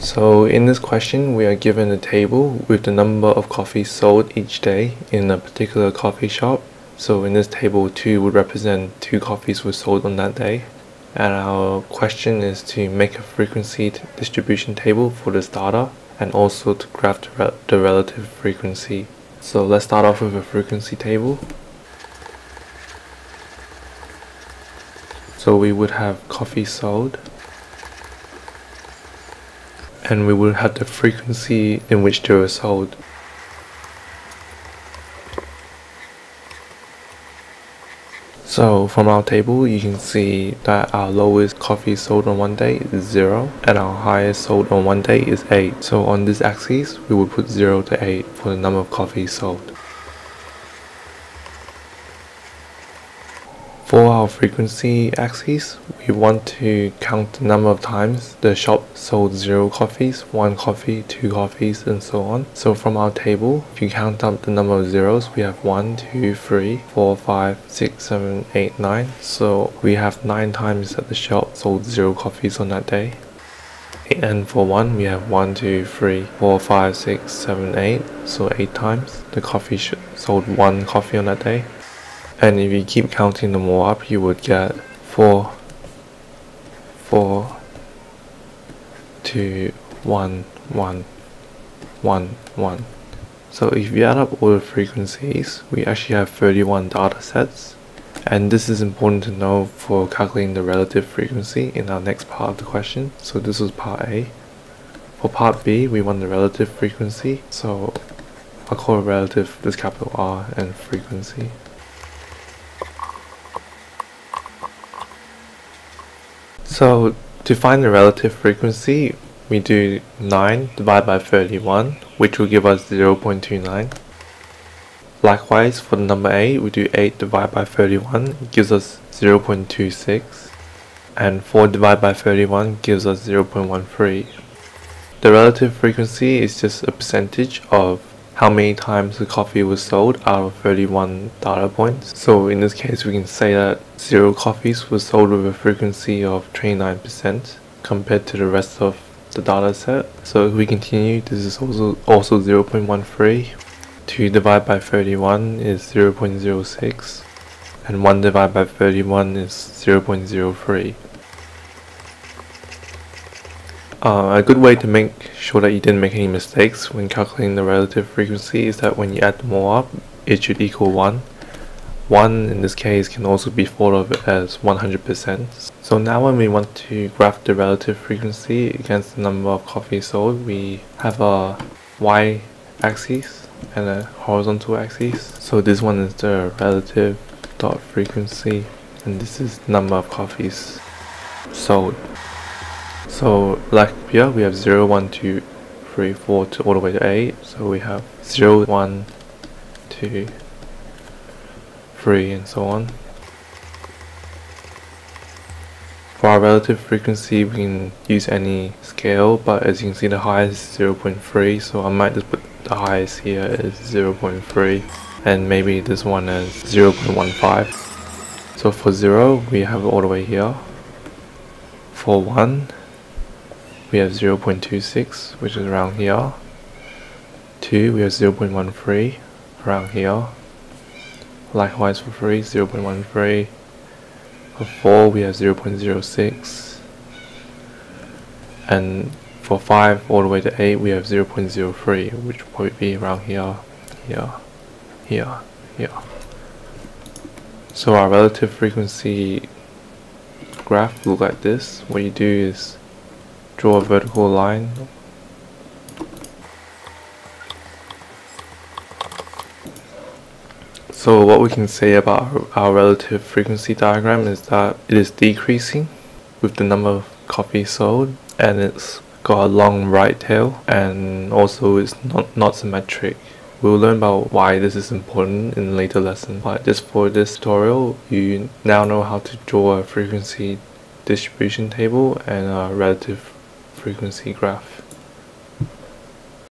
So in this question, we are given a table with the number of coffees sold each day in a particular coffee shop. So in this table, 2 would represent 2 coffees were sold on that day. And our question is to make a frequency distribution table for this data and also to graph the, the relative frequency. So let's start off with a frequency table. So we would have coffee sold and we will have the frequency in which they were sold. So from our table you can see that our lowest coffee sold on one day is 0 and our highest sold on one day is 8. So on this axis we will put 0 to 8 for the number of coffees sold. For our frequency axis, we want to count the number of times the shop sold 0 coffees, 1 coffee, 2 coffees, and so on. So from our table, if you count up the number of zeros, we have 1, 2, 3, 4, 5, 6, 7, 8, 9. So we have 9 times that the shop sold 0 coffees on that day. And for 1, we have 1, 2, 3, 4, 5, 6, 7, 8. So 8 times the coffee sold 1 coffee on that day and if you keep counting them all up you would get 4 4 2 1 1 1 1 so if you add up all the frequencies we actually have 31 data sets. And this is important to know for calculating the relative frequency in our next part of the question. So this was part A. For part B we want the relative frequency. So I'll call relative this capital R and frequency So to find the relative frequency, we do 9 divided by 31, which will give us 0.29. Likewise, for the number 8, we do 8 divided by 31, gives us 0.26. And 4 divided by 31 gives us 0.13. The relative frequency is just a percentage of how many times the coffee was sold out of 31 data points. So in this case we can say that 0 coffees were sold with a frequency of 29% compared to the rest of the data set. So if we continue, this is also, also 0.13. 2 divided by 31 is 0.06 and 1 divided by 31 is 0.03. Uh, a good way to make sure that you didn't make any mistakes when calculating the relative frequency is that when you add them all up, it should equal 1. 1 in this case can also be thought of as 100%. So now when we want to graph the relative frequency against the number of coffees sold, we have a y-axis and a horizontal axis. So this one is the relative dot frequency and this is number of coffees sold. So like here we have 0, 1, 2, 3, 4 to all the way to 8. So we have 0, 1, 2, 3 and so on. For our relative frequency we can use any scale but as you can see the highest is 0.3 so I might just put the highest here is 0.3 and maybe this one is 0.15. So for 0 we have all the way here. For 1 we have 0.26 which is around here. 2 we have 0.13 around here. Likewise for 3 0.13 for 4 we have 0.06 and for 5 all the way to 8 we have 0.03 which probably be around here here here here. So our relative frequency graph look like this. What you do is draw a vertical line So what we can say about our, relative frequency diagram is that it is decreasing with the number of coffees sold and it's got a long right tail and also it's not, not symmetric. We'll learn about why this is important in later lessons but just for this tutorial you now know how to draw a frequency distribution table and a relative frequency graph.